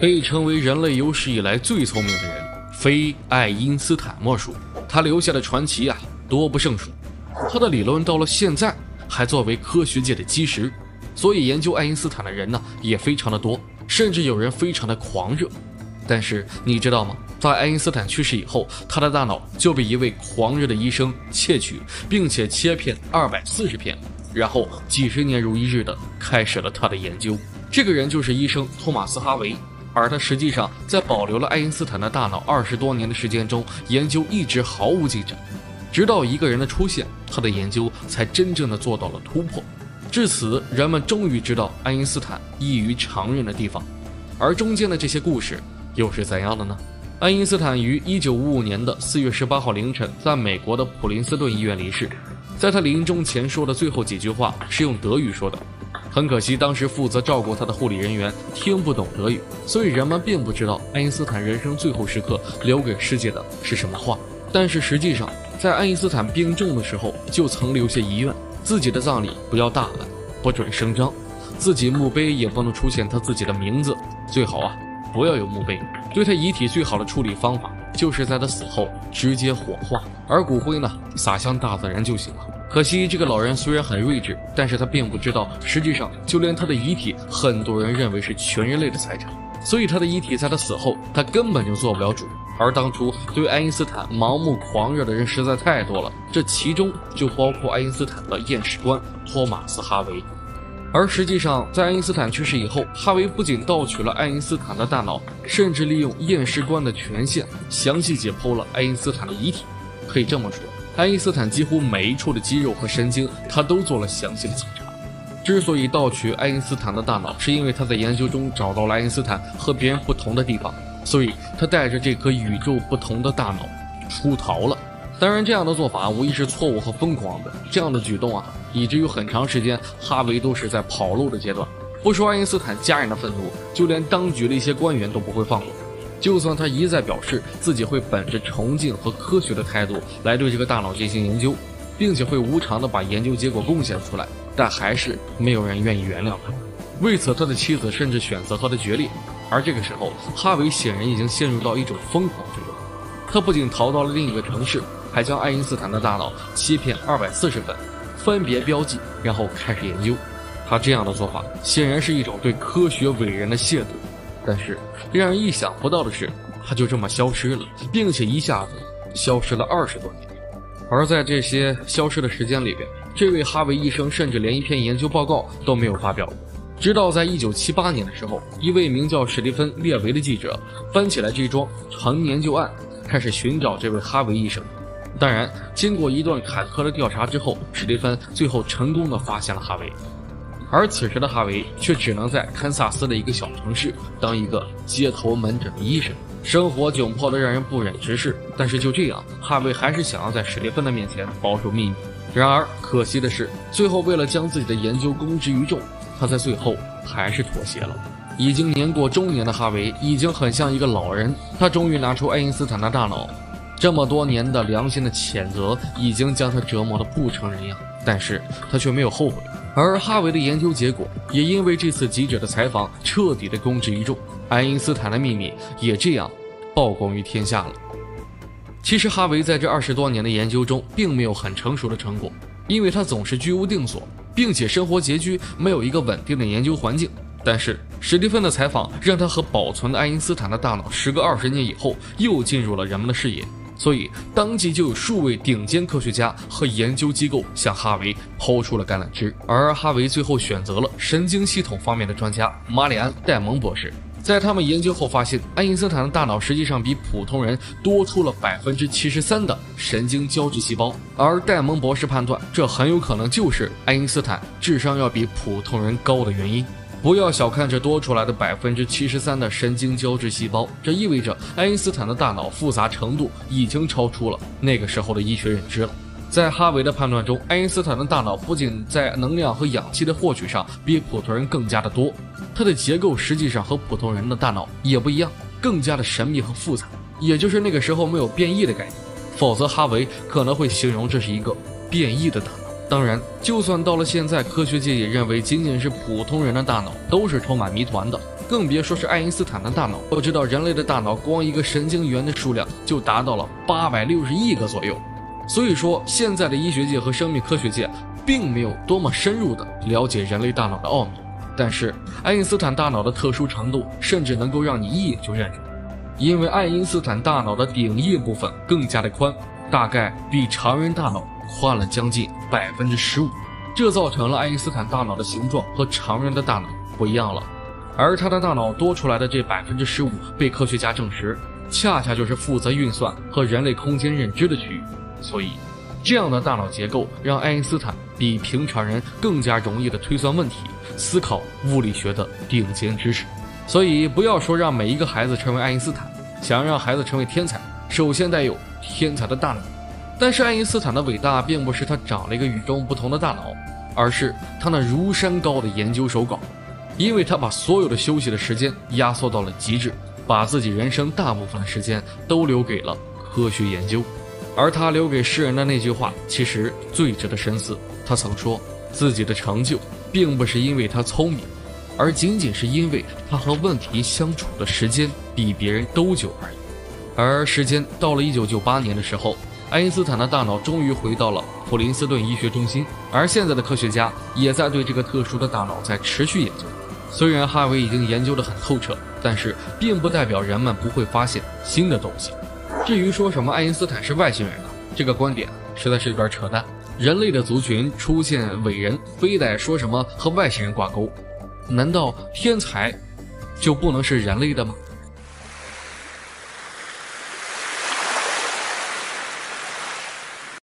被称为人类有史以来最聪明的人，非爱因斯坦莫属。他留下的传奇啊，多不胜数。他的理论到了现在还作为科学界的基石，所以研究爱因斯坦的人呢也非常的多，甚至有人非常的狂热。但是你知道吗？在爱因斯坦去世以后，他的大脑就被一位狂热的医生窃取，并且切片二百四十片，然后几十年如一日的开始了他的研究。这个人就是医生托马斯·哈维，而他实际上在保留了爱因斯坦的大脑二十多年的时间中，研究一直毫无进展，直到一个人的出现，他的研究才真正的做到了突破。至此，人们终于知道爱因斯坦异于常人的地方，而中间的这些故事。又是怎样的呢？爱因斯坦于一九五五年的四月十八号凌晨，在美国的普林斯顿医院离世。在他临终前说的最后几句话是用德语说的。很可惜，当时负责照顾他的护理人员听不懂德语，所以人们并不知道爱因斯坦人生最后时刻留给世界的是什么话。但是实际上，在爱因斯坦病重的时候，就曾留下遗愿：自己的葬礼不要大办，不准声张，自己墓碑也不能出现他自己的名字，最好啊。不要有墓碑，对他遗体最好的处理方法就是在他死后直接火化，而骨灰呢撒向大自然就行了。可惜这个老人虽然很睿智，但是他并不知道，实际上就连他的遗体，很多人认为是全人类的财产，所以他的遗体在他死后，他根本就做不了主。而当初对爱因斯坦盲目狂热的人实在太多了，这其中就包括爱因斯坦的验尸官托马斯·哈维。而实际上，在爱因斯坦去世以后，哈维不仅盗取了爱因斯坦的大脑，甚至利用验尸官的权限，详细解剖了爱因斯坦的遗体。可以这么说，爱因斯坦几乎每一处的肌肉和神经，他都做了详细的检查。之所以盗取爱因斯坦的大脑，是因为他在研究中找到了爱因斯坦和别人不同的地方，所以他带着这颗与众不同的大脑出逃了。当然，这样的做法无疑是错误和疯狂的。这样的举动啊。以至于很长时间，哈维都是在跑路的阶段。不说爱因斯坦家人的愤怒，就连当局的一些官员都不会放过。就算他一再表示自己会本着崇敬和科学的态度来对这个大脑进行研究，并且会无偿的把研究结果贡献出来，但还是没有人愿意原谅他。为此，他的妻子甚至选择和他决裂。而这个时候，哈维显然已经陷入到一种疯狂之中。他不仅逃到了另一个城市，还将爱因斯坦的大脑切片二百四十份。分别标记，然后开始研究。他这样的做法显然是一种对科学伟人的亵渎。但是让人意想不到的是，他就这么消失了，并且一下子消失了二十多年。而在这些消失的时间里边，这位哈维医生甚至连一篇研究报告都没有发表。直到在一九七八年的时候，一位名叫史蒂芬·列维的记者翻起来这桩陈年旧案，开始寻找这位哈维医生。当然，经过一段坎坷的调查之后，史蒂芬最后成功的发现了哈维，而此时的哈维却只能在堪萨斯的一个小城市当一个街头门诊的医生，生活窘迫的让人不忍直视。但是就这样，哈维还是想要在史蒂芬的面前保守秘密。然而可惜的是，最后为了将自己的研究公之于众，他在最后还是妥协了。已经年过中年的哈维已经很像一个老人，他终于拿出爱因斯坦的大脑。这么多年的良心的谴责已经将他折磨得不成人样，但是他却没有后悔。而哈维的研究结果也因为这次记者的采访彻底的公之于众，爱因斯坦的秘密也这样曝光于天下了。其实哈维在这二十多年的研究中并没有很成熟的成果，因为他总是居无定所，并且生活拮据，没有一个稳定的研究环境。但是史蒂芬的采访让他和保存的爱因斯坦的大脑，时隔二十年以后又进入了人们的视野。所以，当即就有数位顶尖科学家和研究机构向哈维抛出了橄榄枝，而哈维最后选择了神经系统方面的专家马里安·戴蒙博士。在他们研究后发现，爱因斯坦的大脑实际上比普通人多出了百分之七十三的神经胶质细胞，而戴蒙博士判断，这很有可能就是爱因斯坦智商要比普通人高的原因。不要小看这多出来的百分之七十三的神经胶质细胞，这意味着爱因斯坦的大脑复杂程度已经超出了那个时候的医学认知了。在哈维的判断中，爱因斯坦的大脑不仅在能量和氧气的获取上比普通人更加的多，它的结构实际上和普通人的大脑也不一样，更加的神秘和复杂。也就是那个时候没有变异的概念，否则哈维可能会形容这是一个变异的大脑。当然，就算到了现在，科学界也认为仅仅是普通人的大脑都是充满谜团的。更别说是爱因斯坦的大脑。要知道，人类的大脑光一个神经元的数量就达到了八百六十亿个左右。所以说，现在的医学界和生命科学界并没有多么深入的了解人类大脑的奥秘。但是，爱因斯坦大脑的特殊程度，甚至能够让你一眼就认出。因为爱因斯坦大脑的顶叶部分更加的宽，大概比常人大脑宽了将近百分之十五，这造成了爱因斯坦大脑的形状和常人的大脑不一样了。而他的大脑多出来的这百分之十五，被科学家证实，恰恰就是负责运算和人类空间认知的区域。所以，这样的大脑结构让爱因斯坦比平常人更加容易的推算问题，思考物理学的顶尖知识。所以，不要说让每一个孩子成为爱因斯坦。想要让孩子成为天才，首先得有天才的大脑。但是爱因斯坦的伟大，并不是他长了一个与众不同的大脑，而是他那如山高的研究手稿。因为他把所有的休息的时间压缩到了极致，把自己人生大部分的时间都留给了科学研究。而他留给世人的那句话，其实最值得深思。他曾说，自己的成就，并不是因为他聪明。而仅仅是因为他和问题相处的时间比别人都久而已。而时间到了一九九八年的时候，爱因斯坦的大脑终于回到了普林斯顿医学中心，而现在的科学家也在对这个特殊的大脑在持续研究。虽然哈维已经研究得很透彻，但是并不代表人们不会发现新的东西。至于说什么爱因斯坦是外星人呢？这个观点实在是有点扯淡。人类的族群出现伟人，非得说什么和外星人挂钩？难道天才就不能是人类的吗？